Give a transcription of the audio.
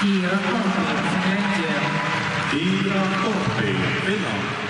Kiira Korpi, Finlandia. Kiira Korpi, Finland.